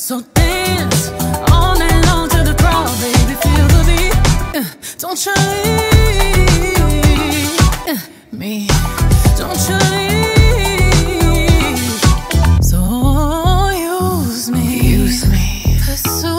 So dance all night long to the crowd, baby, feel the beat. Uh, don't you leave me. Don't you leave. So use me. Use me. Pursue